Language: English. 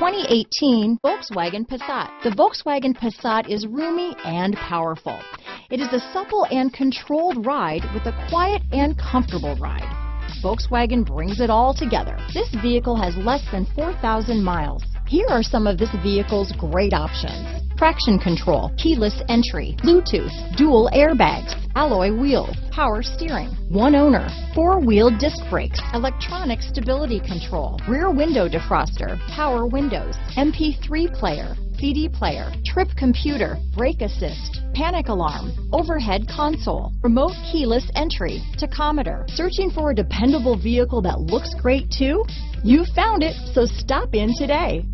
2018 Volkswagen Passat. The Volkswagen Passat is roomy and powerful. It is a supple and controlled ride with a quiet and comfortable ride. Volkswagen brings it all together. This vehicle has less than 4,000 miles. Here are some of this vehicle's great options. Traction control, keyless entry, Bluetooth, dual airbags, alloy wheels, power steering, one owner, four-wheel disc brakes, electronic stability control, rear window defroster, power windows, MP3 player, CD player, trip computer, brake assist, panic alarm, overhead console, remote keyless entry, tachometer. Searching for a dependable vehicle that looks great too? You found it, so stop in today.